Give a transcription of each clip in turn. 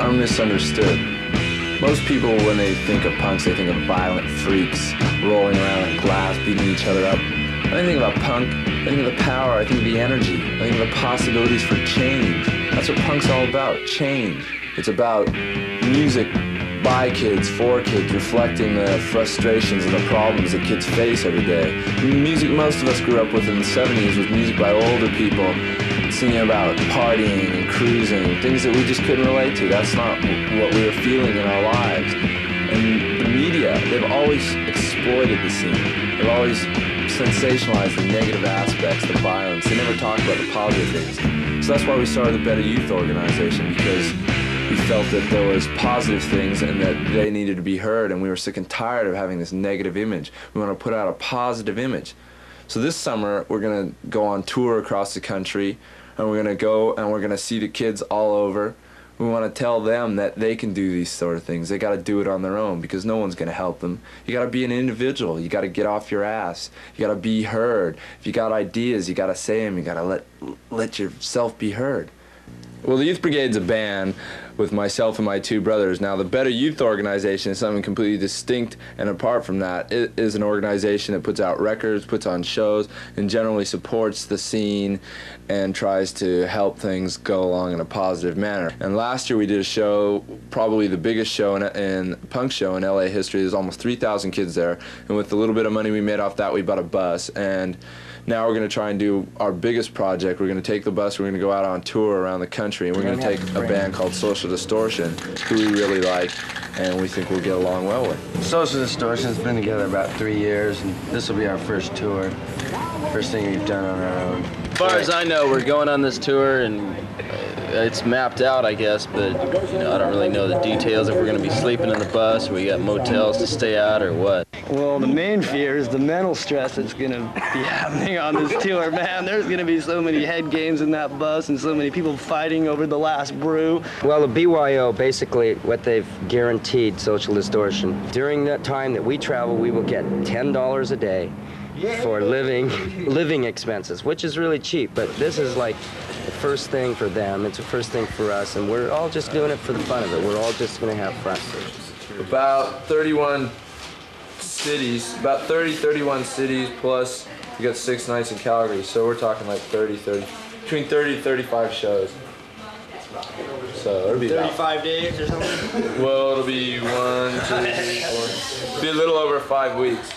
are misunderstood. Most people, when they think of punks, they think of violent freaks rolling around in glass, beating each other up. When I think about punk, I think of the power, I think of the energy, I think of the possibilities for change. That's what punk's all about, change. It's about music by kids, for kids, reflecting the frustrations and the problems that kids face every day. Music most of us grew up with in the 70s was music by older people singing about partying and cruising, things that we just couldn't relate to. That's not what we were feeling in our lives. And the media, they've always exploited the scene. They've always sensationalized the negative aspects, the violence. They never talk about the positive things. So that's why we started the Better Youth Organization, because we felt that there was positive things and that they needed to be heard, and we were sick and tired of having this negative image. We want to put out a positive image. So this summer, we're going to go on tour across the country, and we're going to go and we're going to see the kids all over. We want to tell them that they can do these sort of things. They got to do it on their own because no one's going to help them. You got to be an individual. You got to get off your ass. You got to be heard. If you got ideas, you got to say them. You got to let let yourself be heard. Well, the Youth Brigade's a band with myself and my two brothers. Now, the Better Youth Organization is something completely distinct and apart from that. It is an organization that puts out records, puts on shows, and generally supports the scene and tries to help things go along in a positive manner. And last year we did a show, probably the biggest show in, in punk show in LA history. There's almost 3,000 kids there, and with the little bit of money we made off that, we bought a bus. And now we're going to try and do our biggest project. We're going to take the bus, we're going to go out on tour around the country, and we're going to take a band called Social Distortion, who we really like, and we think we'll get along well with. Social Distortion's been together about three years, and this will be our first tour. First thing we've done on our own. As far as I know, we're going on this tour, and uh, it's mapped out, I guess, but you know, I don't really know the details if we're going to be sleeping in the bus, or we got motels to stay at, or what. Well, the main fear is the mental stress that's going to be happening on this tour, man. There's going to be so many head games in that bus and so many people fighting over the last brew. Well, the BYO, basically what they've guaranteed social distortion. During that time that we travel, we will get $10 a day for living living expenses, which is really cheap. But this is like the first thing for them. It's the first thing for us, and we're all just doing it for the fun of it. We're all just going to have fun. About 31 cities, about 30, 31 cities, plus we got six nights in Calgary, so we're talking like 30, 30, between 30 to 35 shows. So it'll be 35 about, days or something? well, it'll be one, two, three, four, it'll be a little over five weeks.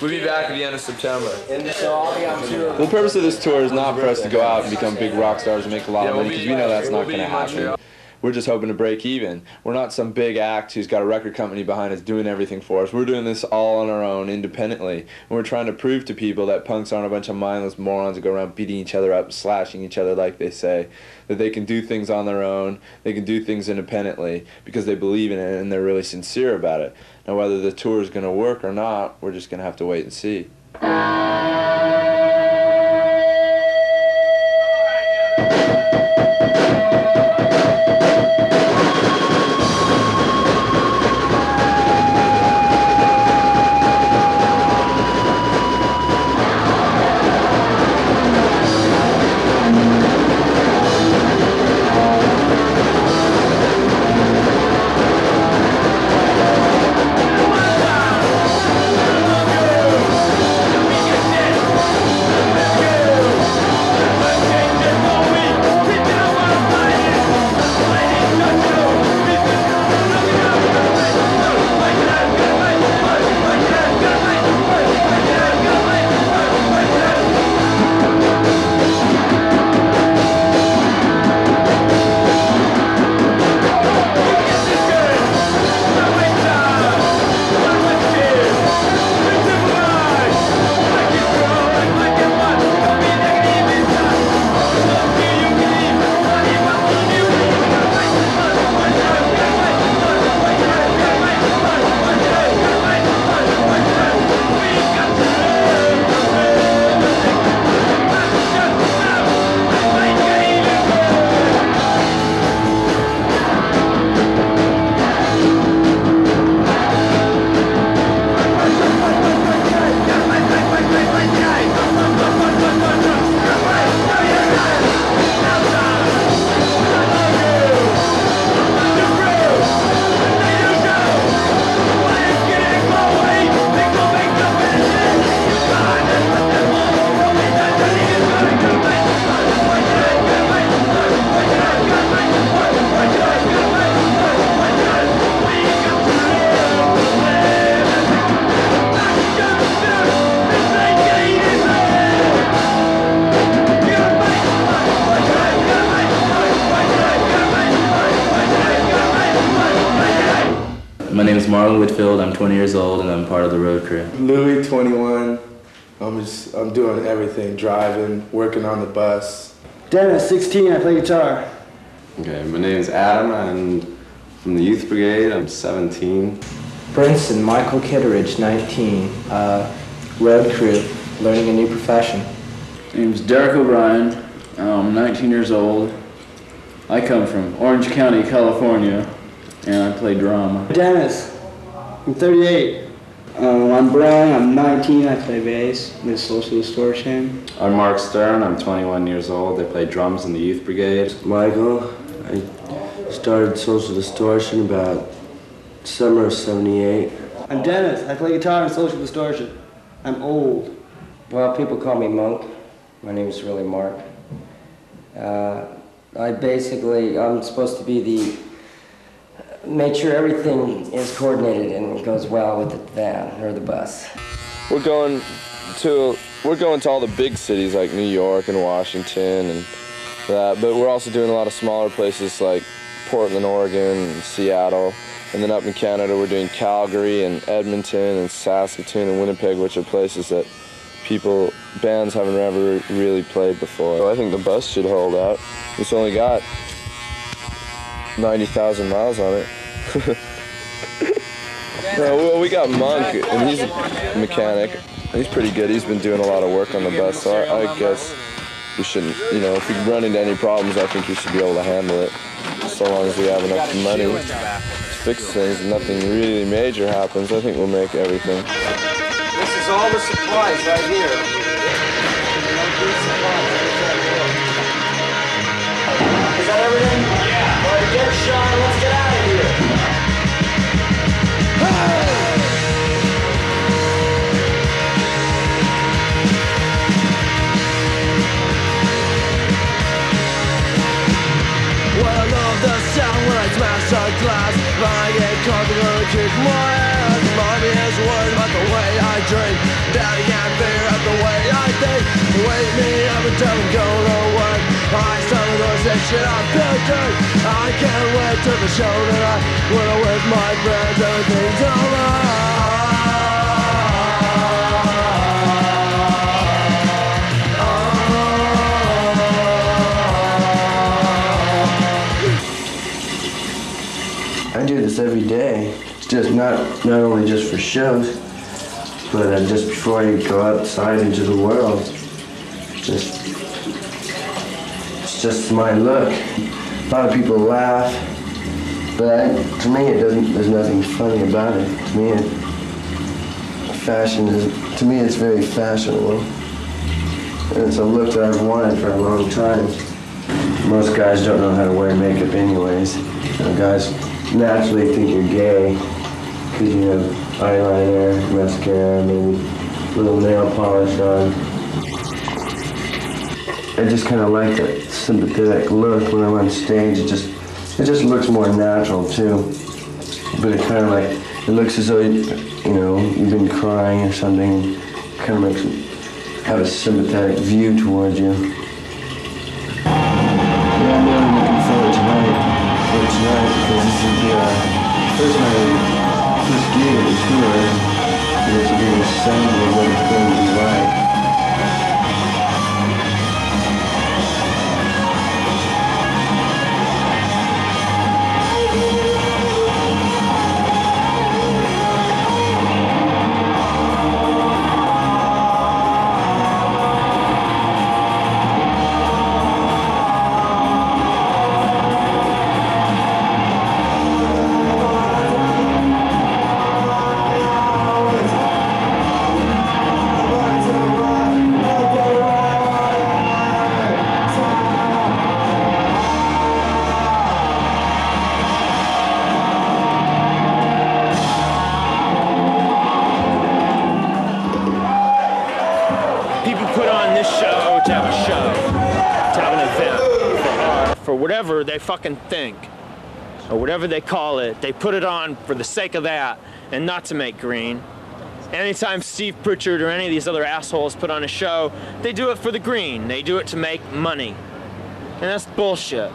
We'll be back at the end of September. So I'll be on tour. The purpose of this tour is not for us to go out and become big rock stars and make a lot of money because we know that's not going to happen. We're just hoping to break even. We're not some big act who's got a record company behind us doing everything for us. We're doing this all on our own, independently. And we're trying to prove to people that punks aren't a bunch of mindless morons that go around beating each other up, slashing each other like they say. That they can do things on their own, they can do things independently because they believe in it and they're really sincere about it. Now, whether the tour is going to work or not, we're just going to have to wait and see. 20 years old and I'm part of the road crew. Louis, 21. I'm just I'm doing everything, driving, working on the bus. Dennis, 16. I play guitar. Okay, my name is Adam. I'm from the Youth Brigade. I'm 17. Brinson Michael Kitteridge, 19. Uh, road crew, learning a new profession. My name's Derek O'Brien. I'm 19 years old. I come from Orange County, California, and I play drama. Dennis, I'm 38. Um, I'm Brian, I'm 19, I play bass with Social Distortion. I'm Mark Stern. I'm 21 years old. I play drums in the Youth Brigade. Michael, I started Social Distortion about summer of 78. I'm Dennis. I play guitar in Social Distortion. I'm old. Well, people call me Monk. My name is really Mark. Uh, I basically, I'm supposed to be the, make sure everything is coordinated and goes well with the van or the bus. We're going to, we're going to all the big cities like New York and Washington and that, but we're also doing a lot of smaller places like Portland, Oregon, and Seattle. And then up in Canada, we're doing Calgary and Edmonton and Saskatoon and Winnipeg, which are places that people, bands haven't ever really played before. So I think the bus should hold out. It's only got 90,000 miles on it. no, well, we got Monk, and he's a mechanic. He's pretty good. He's been doing a lot of work on the bus, so I, I guess we shouldn't, you know, if we run into any problems, I think we should be able to handle it, so long as we have enough money to fix things nothing really major happens. I think we'll make everything. This is all the supplies right here. Glass I get comfortable to kick my ass Mommy is worried the way I drink Daddy out the way I think Wake me up and tell me go to work. I started say shit I feel good I can't wait to the show tonight When I'm with my friends everything's alright I do this every day. It's just not not only just for shows, but uh, just before you go outside into the world. Just it's just my look. A lot of people laugh, but to me it doesn't. There's nothing funny about it. To me, it, fashion is to me it's very fashionable, and it's a look that I've wanted for a long time. Most guys don't know how to wear makeup anyways. You know, guys naturally think you're gay because you have eyeliner, mascara, maybe little nail polish on. I just kind of like that sympathetic look when I'm on stage. It just it just looks more natural too. But it kind of like it looks as though you, you know you've been crying or something. Kind of makes have a sympathetic view towards you. Yeah, I'm really looking forward to tonight. For tonight because this is the uh, first night, first gig of the tour. It's a big assembly of what it's going to be like. Fucking think, or whatever they call it. They put it on for the sake of that and not to make green. Anytime Steve Pritchard or any of these other assholes put on a show, they do it for the green. They do it to make money. And that's bullshit.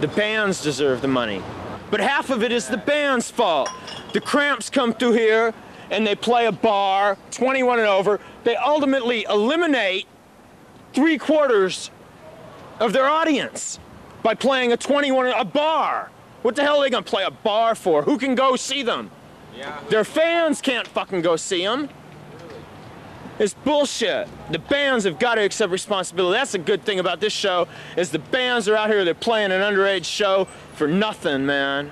The bands deserve the money. but half of it is the band's fault. The Cramps come through here and they play a bar, 21 and over. They ultimately eliminate three quarters of their audience by playing a 21 a bar. What the hell are they gonna play a bar for? Who can go see them? Their fans can't fucking go see them. It's bullshit. The bands have got to accept responsibility. That's a good thing about this show is the bands are out here. They're playing an underage show for nothing, man.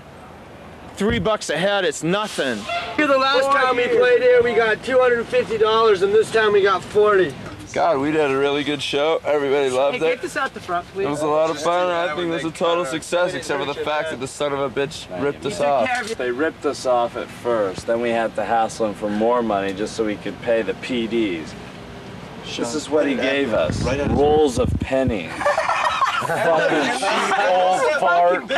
Three bucks a head, it's nothing. The last time we played here, we got $250, and this time we got 40 God, we did a really good show. Everybody loved Hey, it. get this out the front, please. It was a lot of fun. I think it was a total success, except for the fact that the son of a bitch ripped us off. They ripped us off at first, then we had to hassle him for more money just so we could pay the PDs. This is what he gave us. Rolls of pennies. Fucking old fart.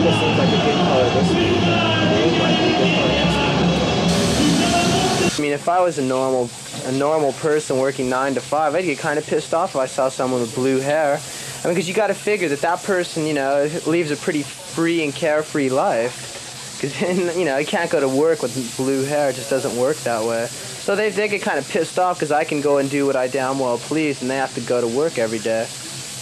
Seems like a good color. This. I mean, if I was a normal, a normal person working nine to five, I'd get kind of pissed off if I saw someone with blue hair. I mean, because you got to figure that that person, you know, leaves a pretty free and carefree life. Because you know, you can't go to work with blue hair; it just doesn't work that way. So they they get kind of pissed off because I can go and do what I damn well please, and they have to go to work every day.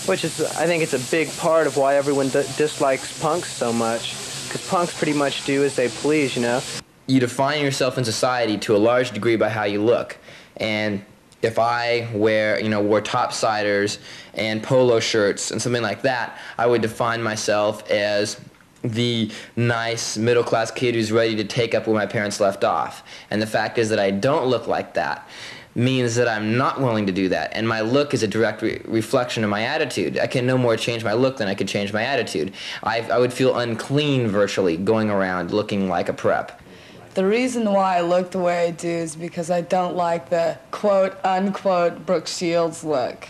Which is, I think, it's a big part of why everyone dislikes punks so much. Because punks pretty much do as they please, you know. you define yourself in society to a large degree by how you look. And if I wear, you know, wore topsiders and polo shirts and something like that, I would define myself as the nice middle class kid who's ready to take up where my parents left off. And the fact is that I don't look like that means that I'm not willing to do that. And my look is a direct re- reflection of my attitude. I can no more change my look than I could change my attitude. I, I would feel unclean virtually going around looking like a prep. The reason why I look the way I do is because I don't like the quote unquote Brooke Shields look.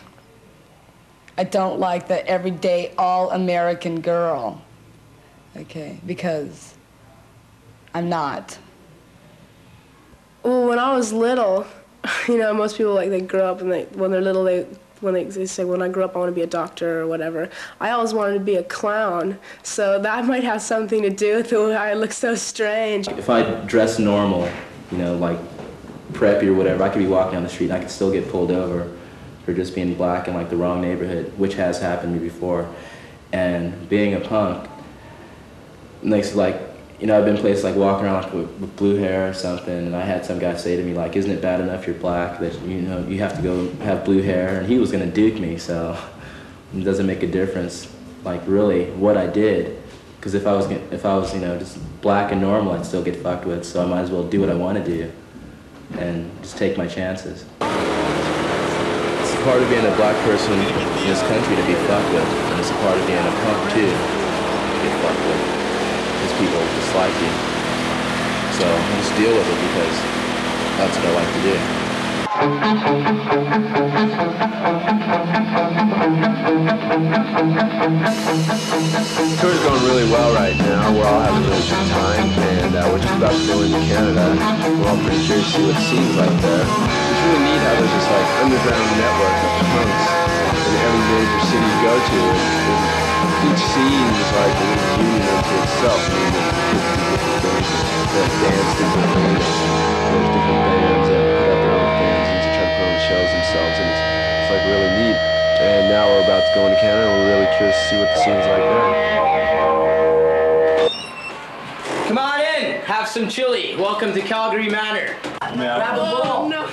I don't like the everyday all American girl. Okay, because I'm not. Well, when I was little, you know, most people like they grow up and they when they're little they when they, say when I grow up I want to be a doctor or whatever. I always wanted to be a clown, so that might have something to do with the way I look so strange. If I dress normal, you know, like preppy or whatever, I could be walking down the street and I could still get pulled over for just being black in like the wrong neighborhood, which has happened to me before. And being a punk makes like, you know, I've been places like walking around like, with, with blue hair or something, and I had some guy say to me like, "Isn't it bad enough you're black that you know you have to go have blue hair?" And he was gonna duke me, so it doesn't make a difference, like really what I did, because if I was if I was you know just black and normal, I'd still get fucked with. So I might as well do what I want to do, and just take my chances. It's part of being a black person in this country to be fucked with, and it's part of being a punk too to get fucked with, people dislike you. So just deal with it because that's what I like to do. Tour's going really well right now. We're all having a really good time, and uh, we're just about to go into Canada. We're all pretty curious to see what it seems like there. It's really neat how there's this like underground network of punks in every major city you go to. And, and each scene is like a little union unto itself. I mean, there's different things that dance differently. and There's different bands that put out their own fanzines and try to put on shows themselves, and it's, it's like really neat. And now we're about to go into Canada, and we're really curious to see what the scene's like there. Come on in, have some chili. Welcome to Calgary Manor. Grab a bowl. Oh, no.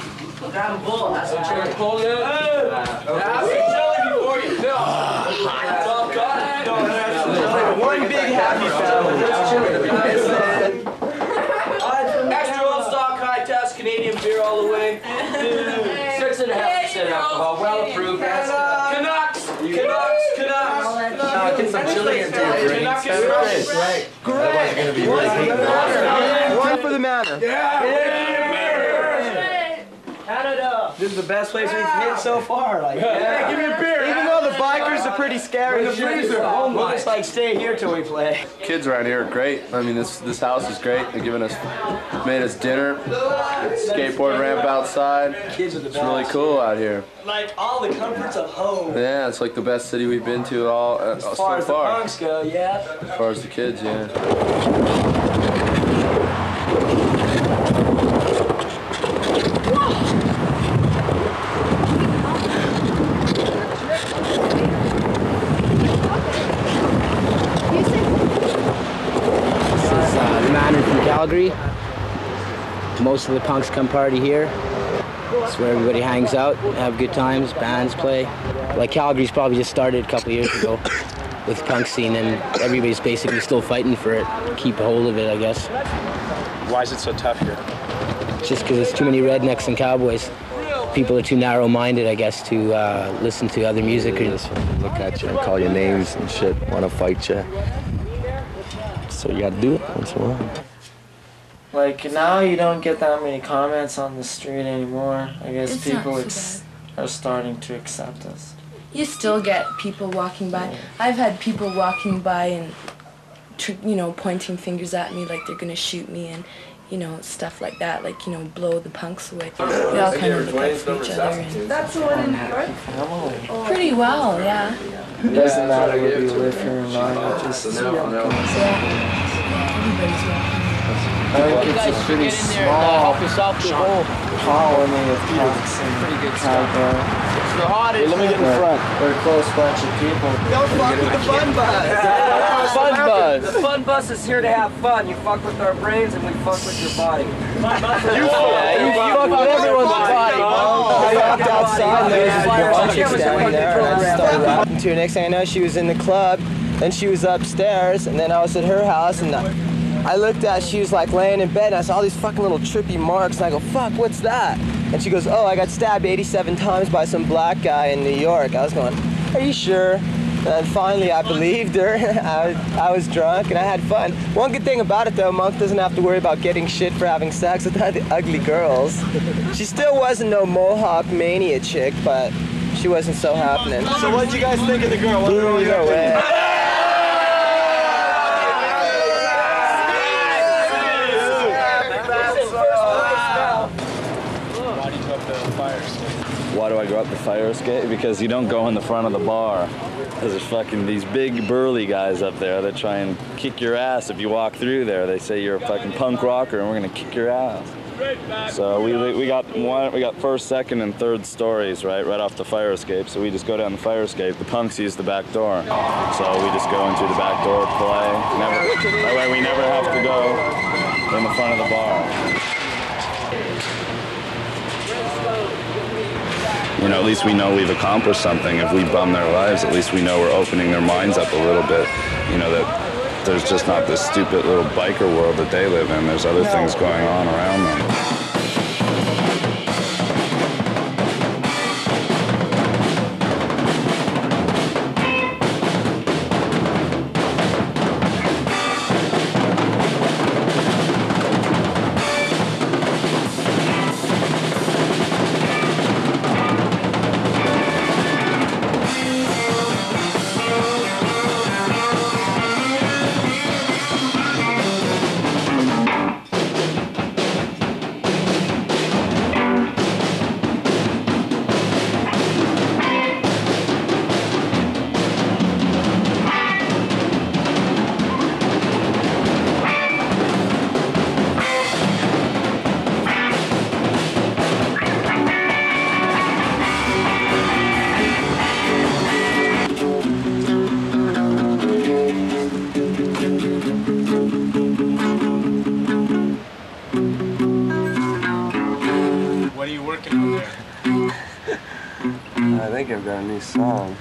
Grab a bowl. Have some chili. Pull it oh. Have some chili before you. No. One big happy family. Extra old stock, high test, Canadian beer all the way. Six and a half percent alcohol. well approved. Canucks, Canucks. Canucks. Uh, get some chili into your drinks. That's great. Great. gonna be really One for the manor. Canada. This is the best place we've hit so far. Like, Hey, give me a beer. Even though the bikers are pretty scary. In the freezer. Oh We'll just like stay here till we play. Kids around here are great. I mean, this this house is great. They're giving us, made us dinner, skateboard ramp outside. Kids are the It's really cool out here. Like all the comforts of home. Yeah, it's like the best city we've been to all uh, As so far as the far. punks go, yeah. As far as the kids, yeah. This is uh, the Manor from Calgary. Most of the punks come party here. It's where everybody hangs out, have good times, bands play. Like Calgary's probably just started a couple years ago with the punk scene, and everybody's basically still fighting for it, keep a hold of it, I guess. Why is it so tough here? Just because there's too many rednecks and cowboys. People are too narrow-minded, I guess, to uh, listen to other music. Or look at you and call you names and shit, want to fight you. So you gotta do it once in a while. Like now, you don't get that many comments on the street anymore. I guess It's not people too are starting to accept us. You still get people walking by. I've had people walking by and, tr- you know, pointing fingers at me like they're gonna shoot me and, you know, stuff like that. Like, you know, blow the punks away. We all kind of look out for each other. And That's the one in New York? pretty well, yeah. It doesn't matter whether you live here or not. You just I think it's a pretty small colony of punks in pretty good Hey, let me get in front. We're a close bunch of people. Don't fuck with the fun bus. Fun bus. The fun bus is here to have fun. You fuck with our brains and we fuck with your body. You fuck, yeah, you fuck with everyone's body. I walked outside and there was a bunch of standing there and I started rapping to her. Next thing I know, she was in the club and she was upstairs and then I was at her house and I looked at, she was like laying in bed and I saw all these fucking little trippy marks and I go, fuck, what's that? And she goes, oh, I got stabbed 87 times by some black guy in New York. I was going, are you sure? And finally, I believed her. I, I was drunk and I had fun. One good thing about it, though, Monk doesn't have to worry about getting shit for having sex with the ugly girls. She still wasn't no Mohawk mania chick, but she wasn't so happening. So what did you guys think of the girl? What Blew me away. opinions? Why do you go up the fire escape? Why do I go up the fire escape? Because you don't go in the front of the bar. Because there's fucking these big burly guys up there that try and kick your ass if you walk through there. They say you're a fucking punk rocker and we're gonna kick your ass. So we we got one, we got first, second, and third stories right right off the fire escape. So we just go down the fire escape. The punks use the back door, so we just go into the back door, play. Never, that way we never have to go in the front of the bar. You know, at least we know we've accomplished something. If we bum their lives, at least we know we're opening their minds up a little bit. You know, that there's just not this stupid little biker world that they live in. There's other things going on around them. Working on there? I think I've got a new song.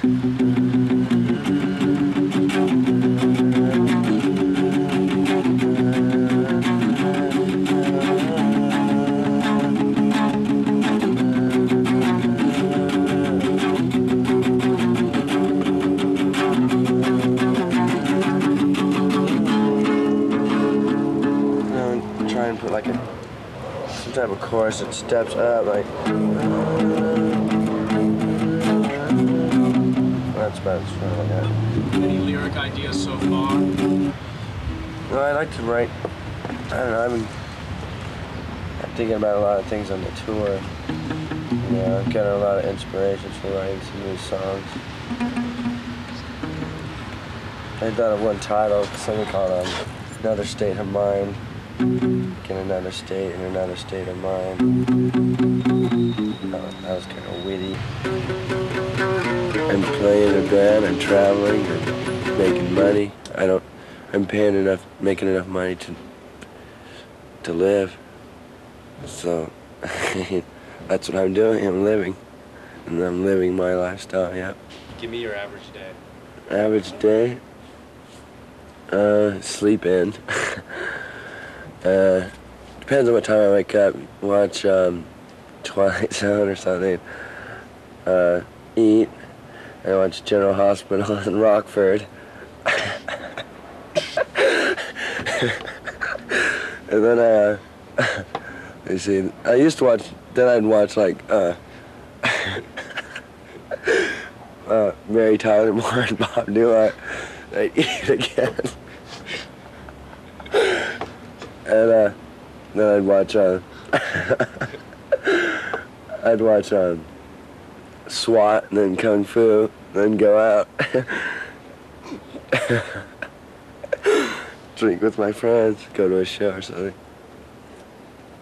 Type of chorus that steps up, like. That's about as far as I got. Any lyric ideas so far? No, I like to write. I don't know. I've been I'm thinking about a lot of things on the tour. You know, I've got a lot of inspirations for writing some new songs. I thought of one title, something called um, "Another State of Mind." In another state, in another state of mind. That was, that was kind of witty. I'm playing a band. I'm traveling. I'm making money. I don't. I'm paying enough, making enough money to to live. So that's what I'm doing. I'm living, and I'm living my lifestyle. Yeah. Give me your average day. Average day. Uh, sleep in. uh, depends on what time I wake up. Watch um, Twilight Zone or something. Uh, eat. I watch General Hospital in Rockford. and then uh, you see, I used to watch. Then I'd watch like uh, uh, Mary Tyler Moore and Bob Newhart. I'd eat again, and uh, then I'd watch. Uh, I'd watch um, SWAT and then Kung Fu, then go out. Drink with my friends, go to a show or something.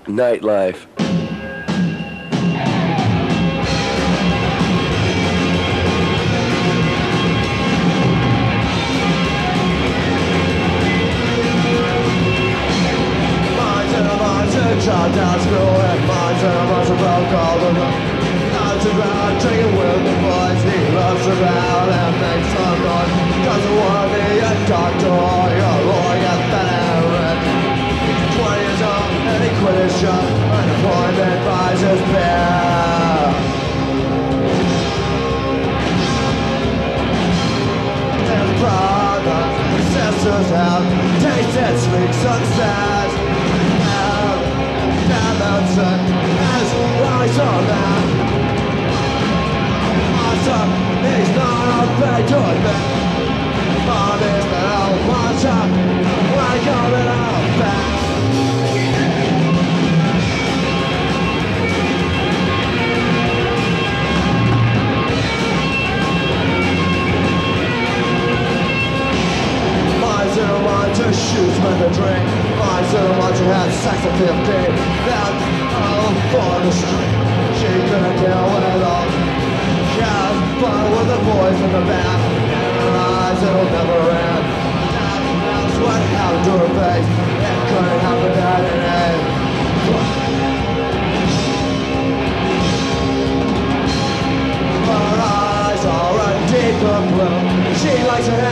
Nightlife. The street She couldn't deal with it all Just fun with the boys in the back In her eyes it'll never end That's what happened to her face It couldn't happen at an end Her eyes are a deeper blue. She likes her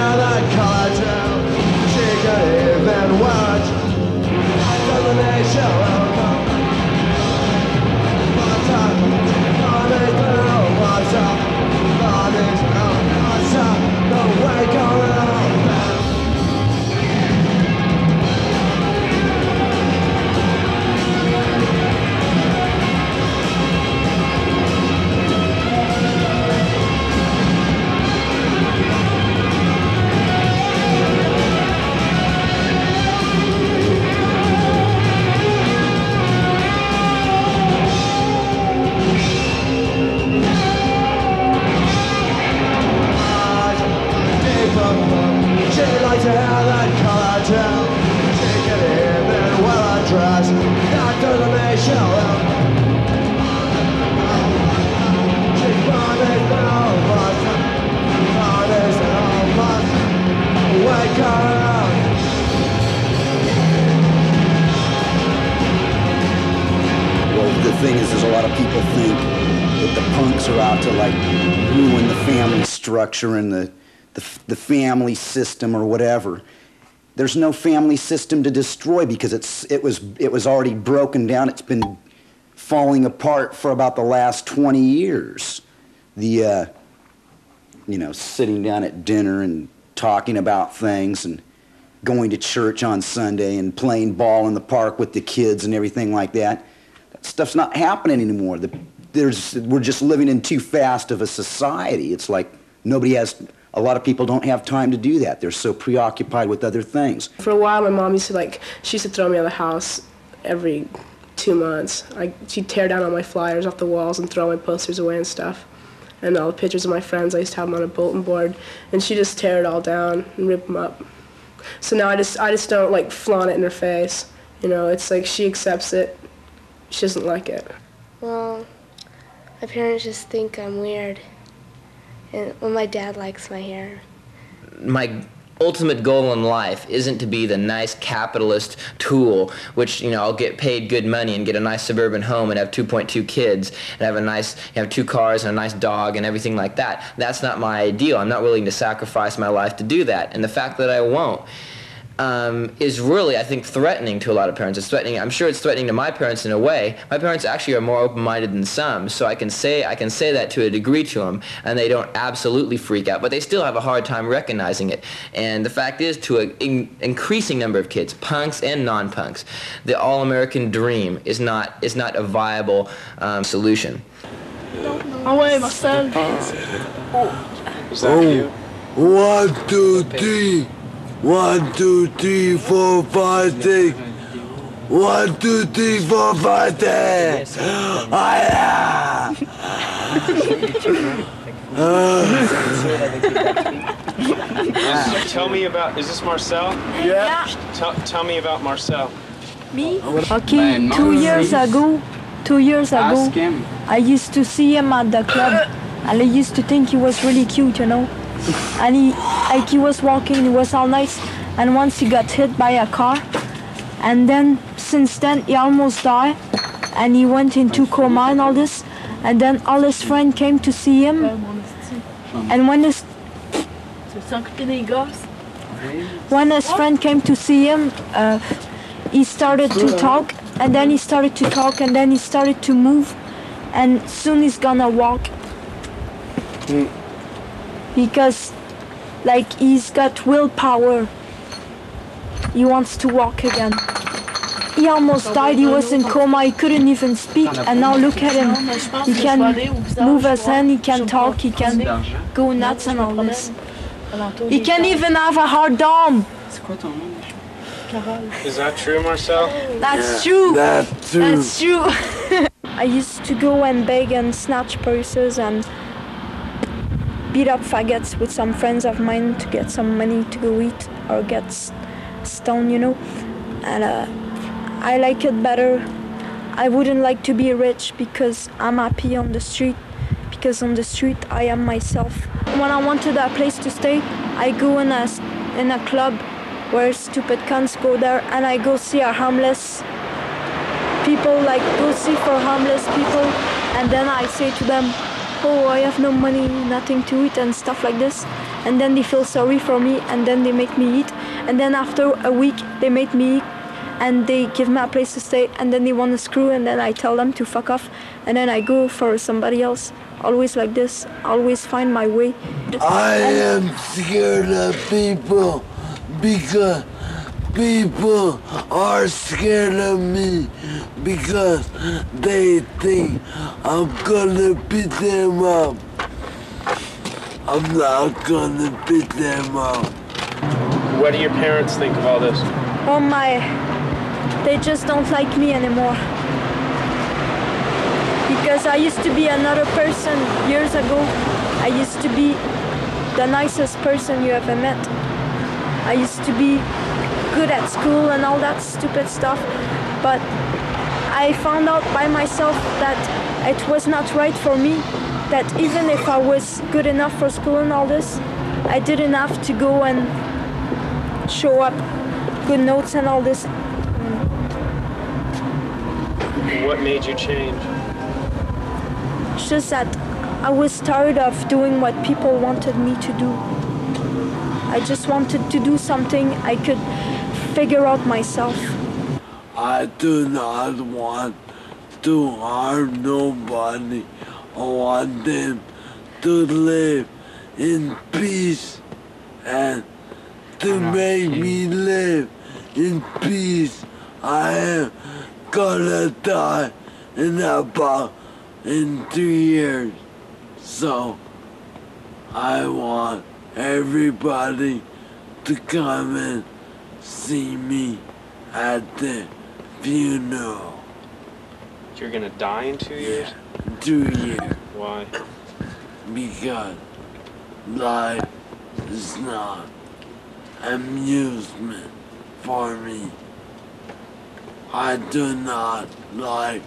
structure and the, the, the family system or whatever. There's no family system to destroy because it's, it, was, it was already broken down. It's been falling apart for about the last 20 years. The, uh, you know, sitting down at dinner and talking about things and going to church on Sunday and playing ball in the park with the kids and everything like that. stuff's not happening anymore. The, there's, we're just living in too fast of a society. It's like nobody has, a lot of people don't have time to do that. They're so preoccupied with other things. For a while, my mom used to like, she used to throw me out of the house every two months. I, she'd tear down all my flyers off the walls and throw my posters away and stuff. And all the pictures of my friends, I used to have them on a bulletin board. And she just tear it all down and rip them up. So now I just, I just don't like flaunt it in her face. You know, it's like she accepts it. She doesn't like it. Well, my parents just think I'm weird. And well, my dad likes my hair. my ultimate goal in life isn't to be the nice capitalist tool which you know I'll get paid good money and get a nice suburban home and have 2.2 kids and have a nice have two cars and a nice dog and everything like that. That's not my ideal. I'm not willing to sacrifice my life to do that. And the fact that I won't um, is really, I think, threatening to a lot of parents. It's threatening. I'm sure it's threatening to my parents in a way. My parents actually are more open-minded than some, so I can say I can say that to a degree to them, and they don't absolutely freak out, but they still have a hard time recognizing it. And the fact is, to an in, increasing number of kids, punks and non-punks, the all-American dream is not is not a viable um, solution. Ouais, Marcel. Oh, one, two, three. One, two, three, four, five, six. One, two, three, four, five, six. Ah, So tell me about, is this Marcel? Yeah. Tell, tell me about Marcel. Me? Okay, two years ago, two years ago, I used to see him at the club, and I used to think he was really cute, you know. And he, like, he was walking, he was all nice, and once he got hit by a car, and then since then he almost died, and he went into coma and all this, and then all his friends came to see him, and when his when his friend came to see him, uh, he started to talk, and then he started to talk, and then he started to move, and soon he's gonna walk. Because, like, he's got willpower. He wants to walk again. He almost died, he was in coma, he couldn't even speak, and now look at him. He can move his hand, he can talk, he can go nuts and all this. He can even have a hard arm. Is that true, Marcel? That's true. That's true. That's true. I used to go and beg and snatch purses and beat up faggots with some friends of mine to get some money to go eat or get stoned, you know. And uh, I like it better. I wouldn't like to be rich because I'm happy on the street. Because on the street I am myself. When I wanted a place to stay, I go in a in a club where stupid cunts go there, and I go see a homeless people like go see for homeless people and then I say to them oh I have no money nothing to eat and stuff like this. And then they feel sorry for me and then they make me eat. And then after a week they make me eat. And they give me a place to stay and then they want to screw and then I tell them to fuck off. And then I go for somebody else. Always like this. Always find my way. I am scared of people because people are scared of me because they think I'm gonna beat them up. I'm not gonna beat them up. What do your parents think of all this? Oh my, they just don't like me anymore. Because I used to be another person years ago. I used to be the nicest person you ever met. I used to be good at school and all that stupid stuff. But I found out by myself that it was not right for me. That even if I was good enough for school and all this, I didn't have to go and show up good notes and all this. What made you change? It's just that I was tired of doing what people wanted me to do. I just wanted to do something I could figure out myself. I do not want to harm nobody. I want them to live in peace and to make me live in peace. I am gonna die in about in two years. So I want everybody to come and see me at the funeral. You're gonna die in two years? Two years. Why? Because life is not amusement for me. I do not like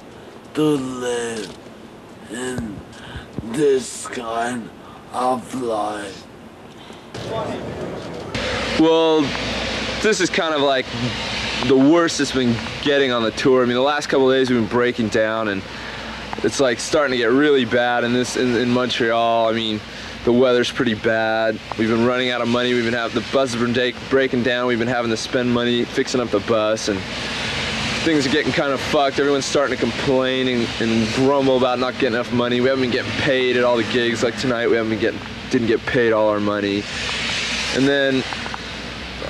to live in this kind of life. Well, this is kind of like the worst it's been getting on the tour. I mean, the last couple days we've been breaking down, and it's like starting to get really bad in this in, in Montreal. I mean, the weather's pretty bad. We've been running out of money. We've been having the bus has been breaking down. We've been having to spend money fixing up the bus, and things are getting kind of fucked. Everyone's starting to complain and, and grumble about not getting enough money. We haven't been getting paid at all the gigs. Like tonight, we haven't been getting didn't get paid all our money, and then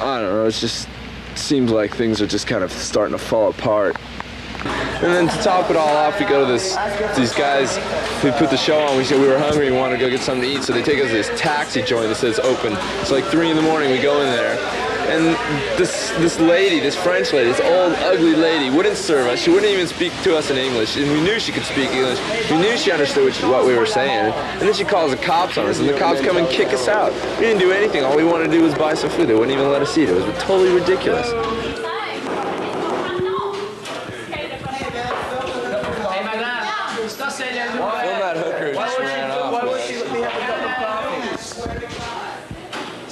I don't know. It's just seems like things are just kind of starting to fall apart. And then to top it all off, we go to this these guys who put the show on. We said we were hungry, we wanted to go get something to eat, so they take us to this taxi joint that says open. It's like three in the morning. We go in there, and this this lady, this French lady, this old ugly lady, wouldn't serve us. She wouldn't even speak to us in English, and we knew she could speak English. We knew she understood what, what we were saying. And then she calls the cops on us, and the cops come and kick us out. We didn't do anything. All we wanted to do was buy some food. They wouldn't even let us eat. It was totally ridiculous. Hey, madame, sta segnando Film that hooker who Why just would she, why would she let have a cup of?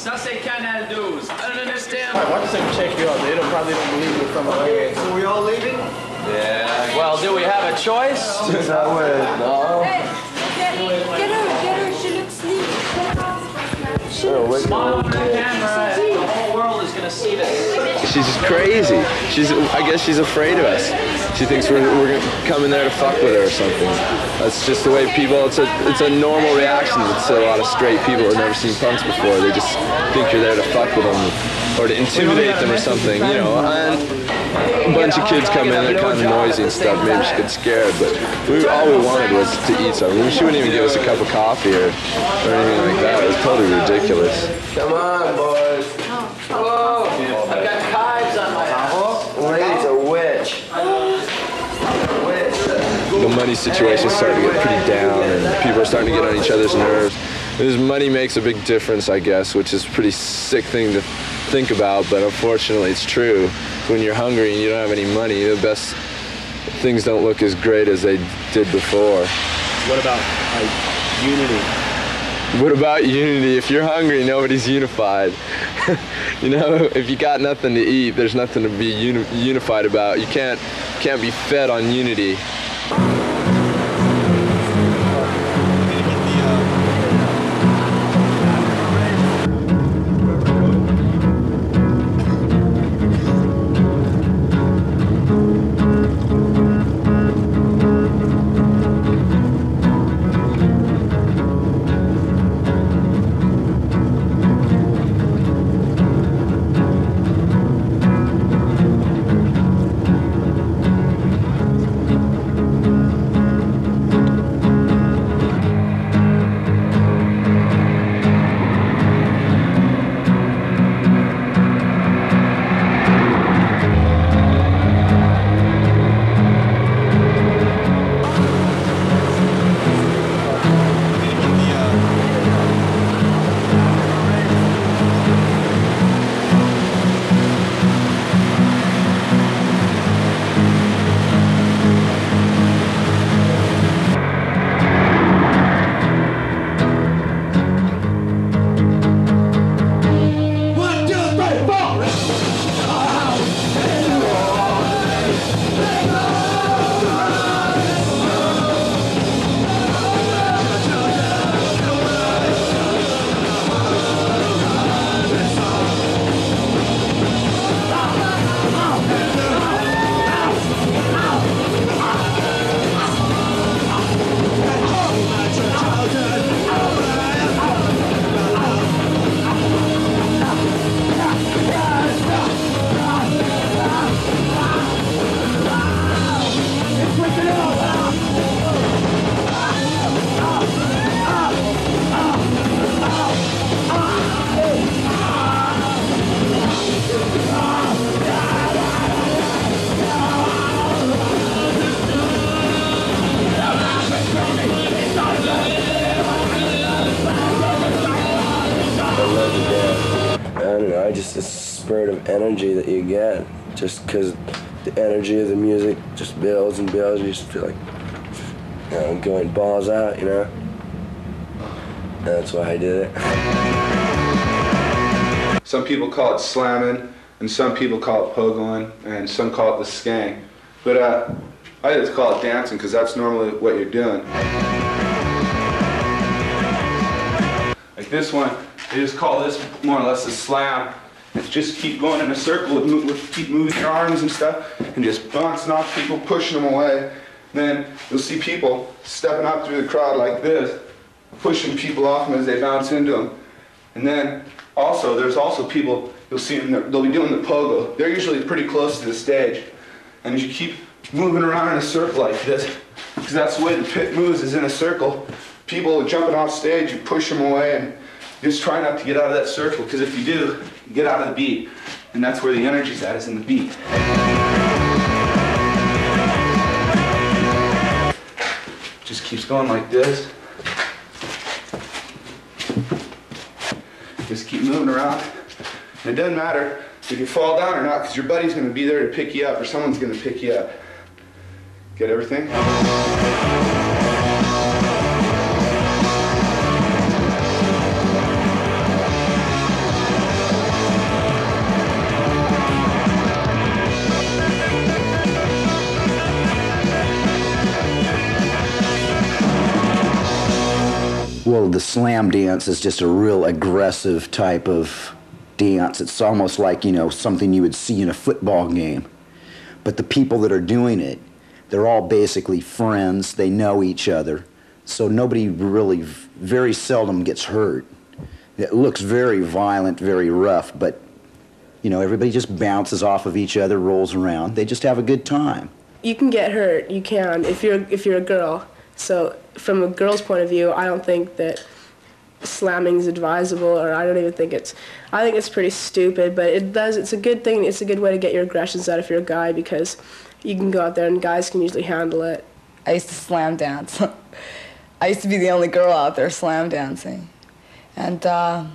Ça, c'est Canal 12. I don't. Why don't they check you out? They don't, probably don't believe you're from America. So we all leaving? Yeah. Well, do we have a choice? No. Hey, get, get her, get her. She looks neat. She looks Smile on the camera. The whole world is gonna see this. She's crazy. She's, I guess she's afraid of us. She thinks we're, we're gonna come in there to fuck with her or something. That's just the way people, it's a, it's a normal reaction to a lot of straight people who've never seen punks before. They just think you're there to fuck with them or to intimidate them or something, you know. And a bunch of kids come in, they're kind of noisy and stuff. Maybe she gets scared, but we, all we wanted was to eat something. She wouldn't even give us a cup of coffee or, or anything like that. It was totally ridiculous. Come on, boys. Oh. Whoa, I've got hives on my house. Lady's a witch. the money situation is starting to get pretty down and people are starting to get on each other's nerves. This money makes a big difference, I guess, which is a pretty sick thing to think about, but unfortunately it's true. When you're hungry and you don't have any money, the best things don't look as great as they did before. What about like unity? What about unity? If you're hungry, nobody's unified. you know, if you got nothing to eat, there's nothing to be uni- unified about. You can't can't be fed on unity. Don't know, I just a spurt of energy that you get, just because the energy of the music just builds and builds. You just feel like, you know, going balls out, you know. And that's why I did it. Some people call it slamming, and some people call it pogoing, and some call it the skank. But uh, I just call it dancing because that's normally what you're doing. Like this one, they just call this more or less a slam. It's just keep going in a circle with, mo- with keep moving your arms and stuff, and just bouncing off people, pushing them away. Then you'll see people stepping up through the crowd like this, pushing people off them as they bounce into them. And then also, there's also people, you'll see them, they'll be doing the pogo. They're usually pretty close to the stage. And you keep moving around in a circle like this, because that's the way the pit moves is in a circle, people jumping off stage, you push them away and just try not to get out of that circle, because if you do, you get out of the beat. And that's where the energy's at, is in the beat. Just keeps going like this. Just keep moving around. And it doesn't matter if you fall down or not, because your buddy's going to be there to pick you up, or someone's going to pick you up. Get everything? Well, the slam dance is just a real aggressive type of dance. It's almost like, you know, something you would see in a football game. But the people that are doing it, they're all basically friends. They know each other. So nobody really, very seldom gets hurt. It looks very violent, very rough, but, you know, everybody just bounces off of each other, rolls around. They just have a good time. You can get hurt. You can if you're if you're a girl. So from a girl's point of view, I don't think that slamming is advisable, or I don't even think it's. I think it's pretty stupid, but it does. It's a good thing. It's a good way to get your aggressions out if you're a guy because you can go out there and guys can usually handle it. I used to slam dance. I used to be the only girl out there slam dancing. And uh,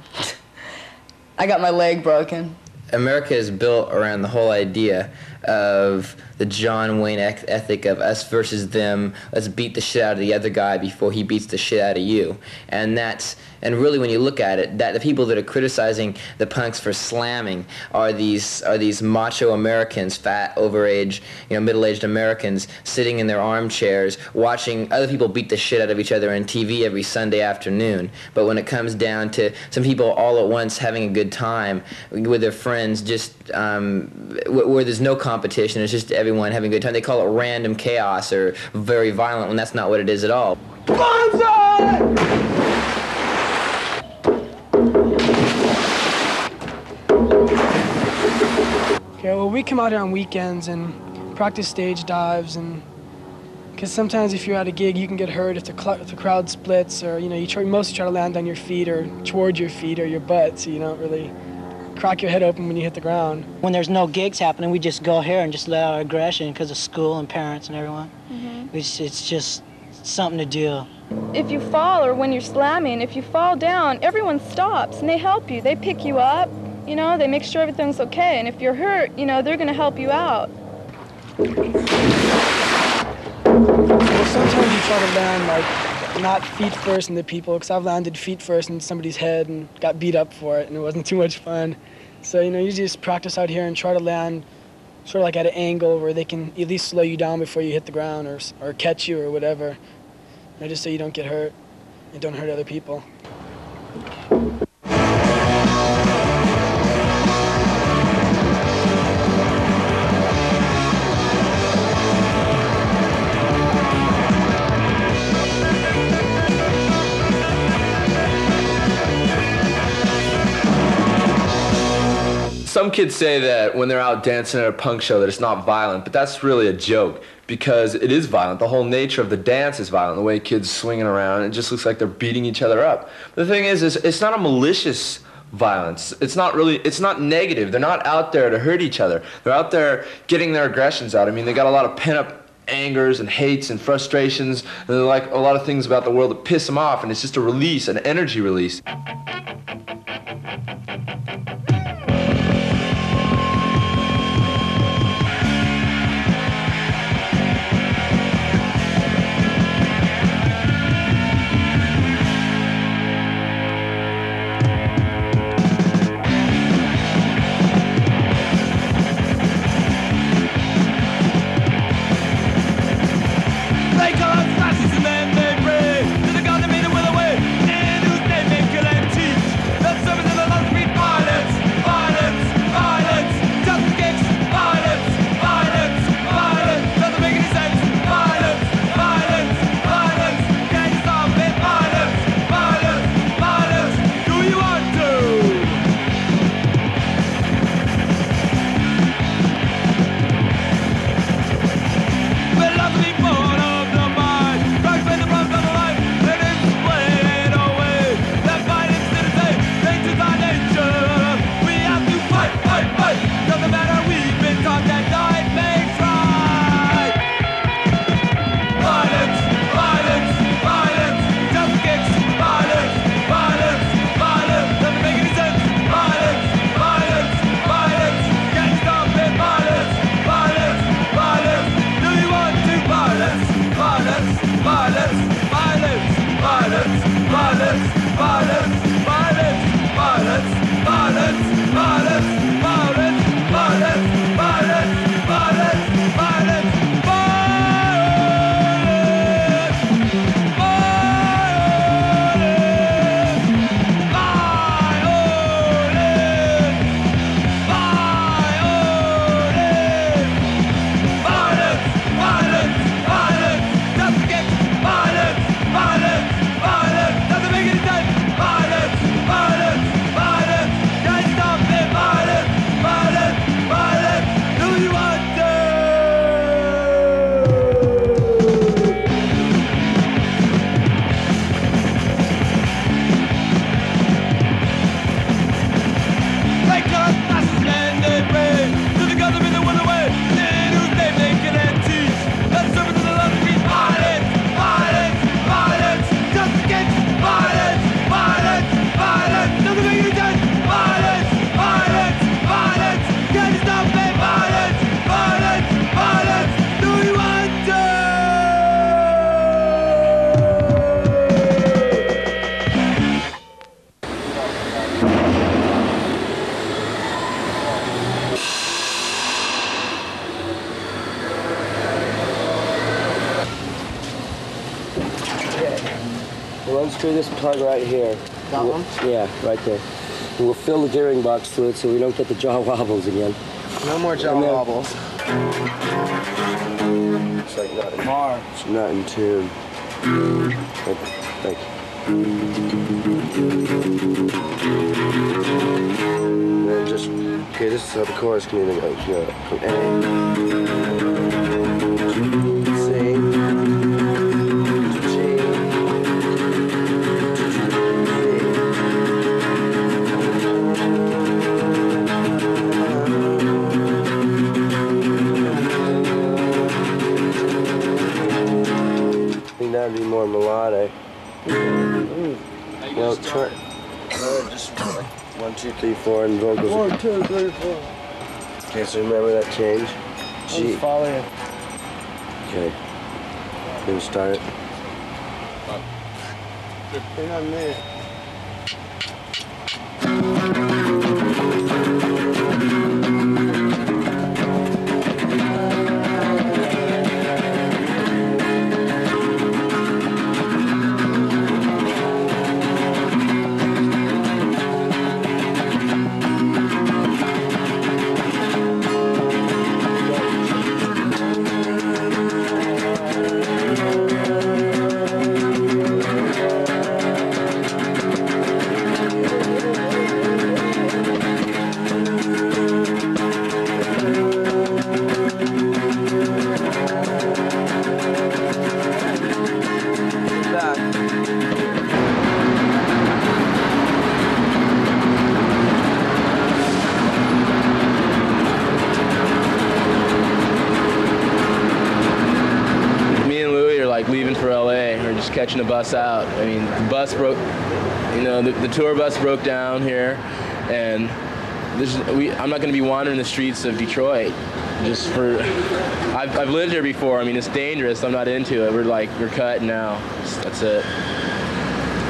I got my leg broken. America is built around the whole idea of the John Wayne eth- ethic of us versus them. Let's beat the shit out of the other guy before he beats the shit out of you. And that's and really when you look at it, that the people that are criticizing the punks for slamming are these are these macho Americans, fat, overage, you know, middle-aged Americans sitting in their armchairs watching other people beat the shit out of each other on TV every Sunday afternoon. But when it comes down to some people all at once having a good time with their friends, just um, where there's no competition, it's just everyone having a good time. They call it random chaos or very violent when that's not what it is at all. Okay, well, we come out here on weekends and practice stage dives, and because sometimes if you're at a gig, you can get hurt if the, if the crowd splits, or you know, you try, mostly try to land on your feet or toward your feet or your butt, so you don't really crack your head open when you hit the ground. When there's no gigs happening, we just go here and just let out our aggression because of school and parents and everyone. Mm-hmm. It's, it's just something to do. If you fall or when you're slamming, if you fall down, everyone stops and they help you. They pick you up, you know, they make sure everything's okay. And if you're hurt, you know, they're going to help you out. Well, sometimes you try to land like not feet first into people, because I've landed feet first in somebody's head and got beat up for it, and it wasn't too much fun. So you know, you just practice out here and try to land sort of like at an angle where they can at least slow you down before you hit the ground or or catch you or whatever, you know, just so you don't get hurt and don't hurt other people. Some kids say that when they're out dancing at a punk show that it's not violent, but that's really a joke because it is violent. The whole nature of the dance is violent. The way kids swinging around, it just looks like they're beating each other up. The thing is, is it's not a malicious violence. It's not really, it's not negative. They're not out there to hurt each other. They're out there getting their aggressions out. I mean, they got a lot of pent-up angers and hates and frustrations and like a lot of things about the world that piss them off and it's just a release, an energy release. Yeah, right there. And we'll fill the gearing box fluid so we don't get the jaw wobbles again. No more jaw then- wobbles. It's like not in, It's not in tune. Like, like. And then just, okay, this is how the chorus can either go, you know, from A, and vocals. One, two, three, four. Okay, so remember that change? G. I'll follow you. Okay. Then start it. Hang on there. Tour bus broke down here, and there's, we, I'm not going to be wandering the streets of Detroit just for. I've, I've lived here before. I mean, it's dangerous. I'm not into it. We're like, we're cut now. That's it.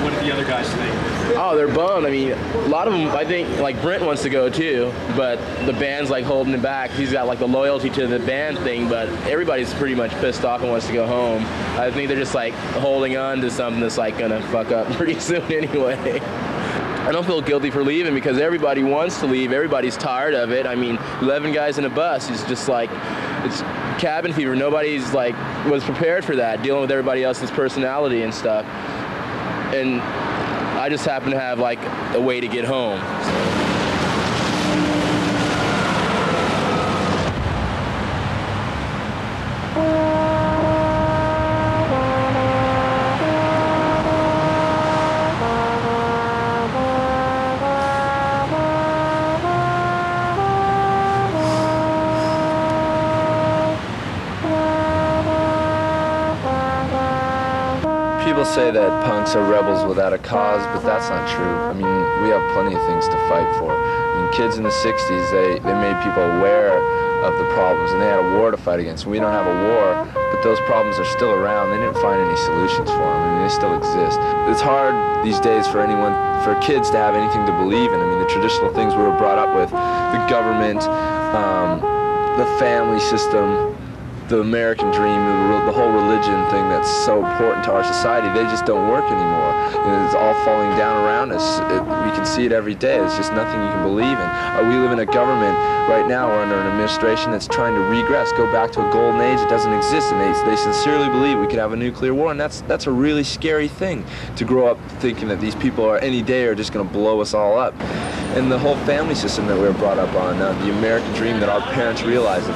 What did the other guys think? Oh, they're bummed. I mean, a lot of them, I think, like Brent wants to go too, but the band's like holding him back. He's got like the loyalty to the band thing, but everybody's pretty much pissed off and wants to go home. I think they're just like holding on to something that's like gonna fuck up pretty soon anyway. I don't feel guilty for leaving because everybody wants to leave. Everybody's tired of it. I mean, 11 guys in a bus is just like, it's cabin fever. Nobody's like was prepared for that, dealing with everybody else's personality and stuff. And I just happen to have like a way to get home. People say that punks are rebels without a cause, but that's not true. I mean, we have plenty of things to fight for. I mean, kids in the 60s, they, they made people aware of the problems, and they had a war to fight against. We don't have a war, but those problems are still around. They didn't find any solutions for them. I mean, they still exist. It's hard these days for anyone, for kids to have anything to believe in. I mean, the traditional things we were brought up with, the government, um, the family system, the American dream, the, whole religion thing that's so important to our society, they just don't work anymore. It's all falling down around us. It, we can see it every day. It's just nothing you can believe in. Uh, we live in a government right now. We're under an administration that's trying to regress, go back to a golden age that doesn't exist, and they, they sincerely believe we could have a nuclear war. And that's that's a really scary thing to grow up thinking that these people are any day are just going to blow us all up. And the whole family system that we were brought up on, uh, the American dream that our parents realized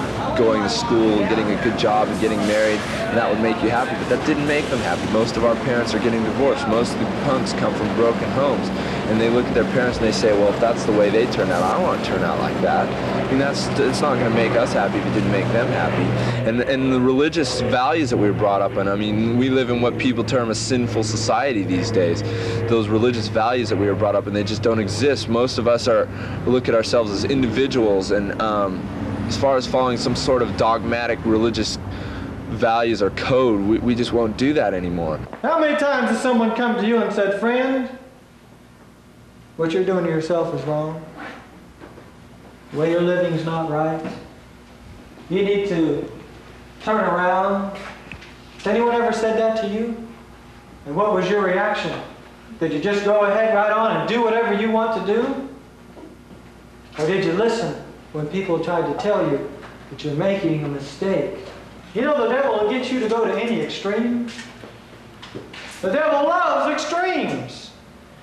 going to school and getting a good job and getting married, and that would make you happy. But that didn't make them happy. Most of our parents are getting divorced. Most of the punks come from broken homes. And they look at their parents and they say, well, if that's the way they turn out, I don't want to turn out like that. I mean, that's, it's not going to make us happy if it didn't make them happy. And, and the religious values that we were brought up in, I mean, we live in what people term a sinful society these days. Those religious values that we were brought up in, they just don't exist. Most of us are look at ourselves as individuals and um, as far as following some sort of dogmatic religious values or code, we, we just won't do that anymore. How many times has someone come to you and said, friend, what you're doing to yourself is wrong? The way you're living is not right. You need to turn around. Has anyone ever said that to you? And what was your reaction? Did you just go ahead right on and do whatever you want to do? Or did you listen when people try to tell you that you're making a mistake? You know the devil will get you to go to any extreme. The devil loves extremes.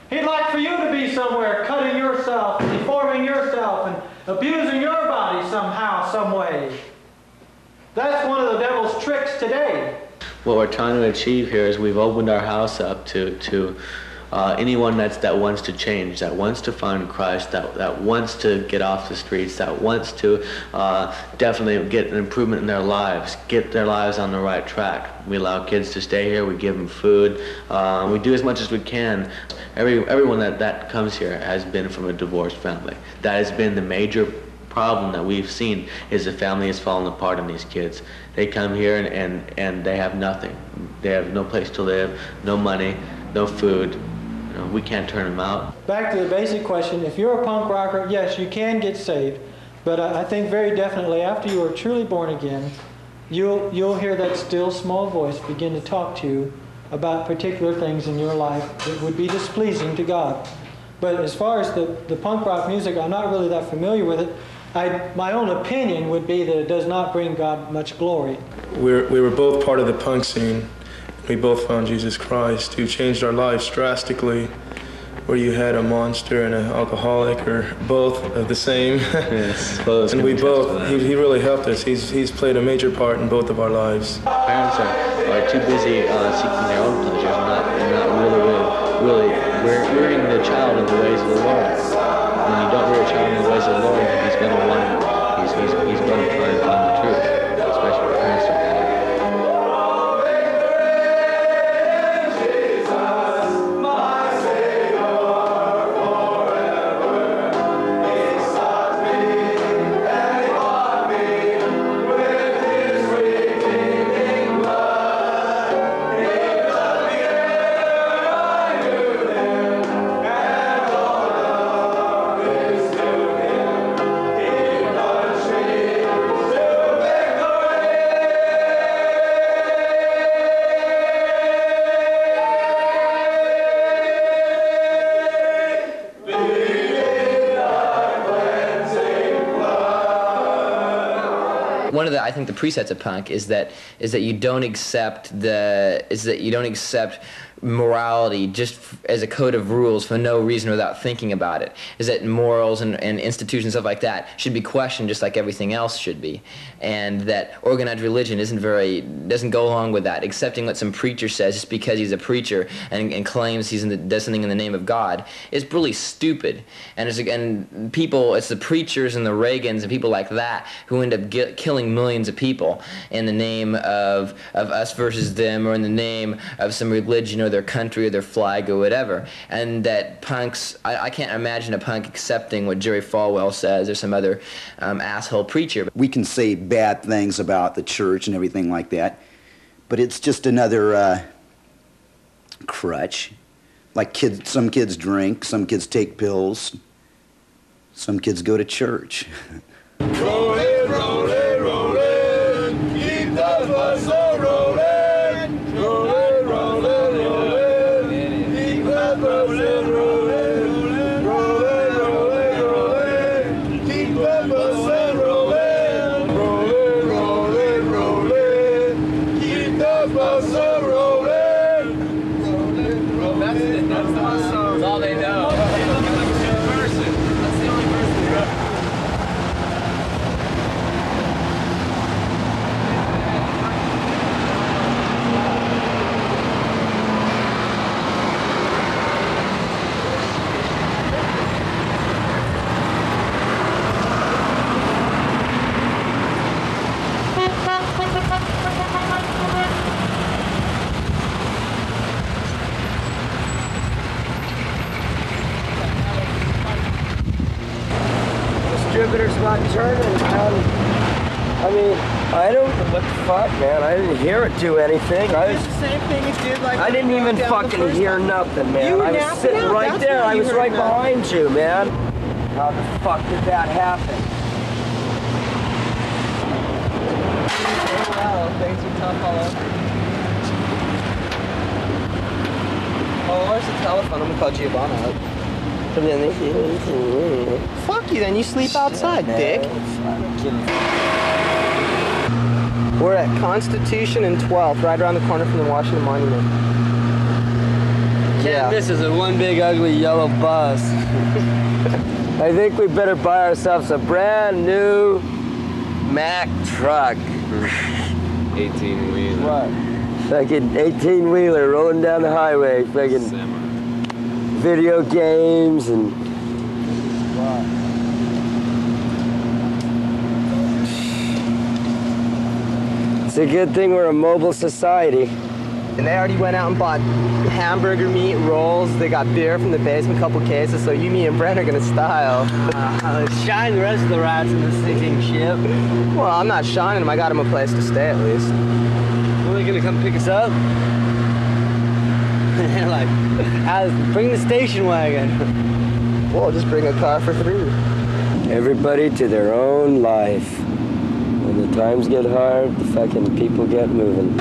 He'd like for you to be somewhere cutting yourself, deforming yourself, and abusing your body somehow, some way. That's one of the devil's tricks today. What we're trying to achieve here is we've opened our house up to, to uh, anyone that's, that wants to change, that wants to find Christ, that, that wants to get off the streets, that wants to uh, definitely get an improvement in their lives, get their lives on the right track. We allow kids to stay here, we give them food, uh, we do as much as we can. Every, everyone that, that comes here has been from a divorced family. That has been the major problem that we've seen is the family has fallen apart on these kids. They come here and, and, and they have nothing. They have no place to live, no money, no food. You know, we can't turn them out. Back to the basic question, if you're a punk rocker, yes, you can get saved. But I I think very definitely after you are truly born again, you'll, you'll hear that still small voice begin to talk to you about particular things in your life that would be displeasing to God. But as far as the, the punk rock music, I'm not really that familiar with it. I, my own opinion would be that it does not bring God much glory. We're, we were both part of the punk scene. We both found Jesus Christ, who changed our lives drastically. Where you had a monster and an alcoholic, or both of the same. Yes, both and we both, he, he really helped us. He's, he's played a major part in both of our lives. Parents are, are too busy uh, seeking their own pleasures, not, and not really, really, really rear- rearing the child in the ways of the Lord. Presets of punk is that is that you don't accept the is that you don't accept morality just as a code of rules for no reason without thinking about it. Is that morals and, and institutions stuff like that should be questioned just like everything else should be. And that organized religion isn't very doesn't go along with that accepting what some preacher says just because he's a preacher and, and claims he's in the, does something in the name of God is really stupid. And it's and people it's the preachers and the Reagans and people like that who end up gi- killing millions of people in the name of of us versus them or in the name of some religion or their country or their flag or whatever and that punks I, I can't imagine a punk accepting what Jerry Falwell says or some other um, asshole preacher We can say bad things about the church and everything like that, but it's just another uh, crutch. Like kids, some kids drink, some kids take pills, some kids go to church. Rollin', rollin', rollin', keep the bus a rollin'. Rollin', rollin', rollin', keep the bus a rollin'. Rollin', rollin', rollin', keep the bus a rollin'. Rollin', rollin', rollin', keep the bus a rollin'. Rollin', rollin', That's it, that's the song. That's all they know. That's the only verse. distributor's not turning, man. I mean, I don't what the fuck, man. I didn't hear it do anything. I was, the same thing it did like I didn't even walked down the fucking hear time. nothing, man. You were I was napping sitting out? right That's there. I was right nothing. behind you, man. How the fuck did that happen? Wow, things are tough all over. Oh, where's the telephone? I'm gonna call Giovanna up. Fuck you then, you sleep outside, dick. We're at Constitution and 12th, right around the corner from the Washington Monument. Yeah. This is a one big ugly yellow bus. I think we better buy ourselves a brand new Mack truck. 18 wheeler. What? Fucking 18 wheeler rolling down the highway. Fucking video games and. It's a good thing we're a mobile society. And they already went out and bought hamburger meat, rolls. They got beer from the basement, a couple cases. So you, me, and Brent are gonna style. Uh, shine the rest of the rats in the sinking ship. Well, I'm not shining them. I got them a place to stay at least. When are they gonna come pick us up? like, Alice, bring the station wagon. Well, just bring a car for three. Everybody to their own life. Times get hard, the fucking people get moving.